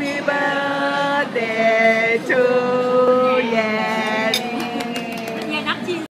Happy birthday to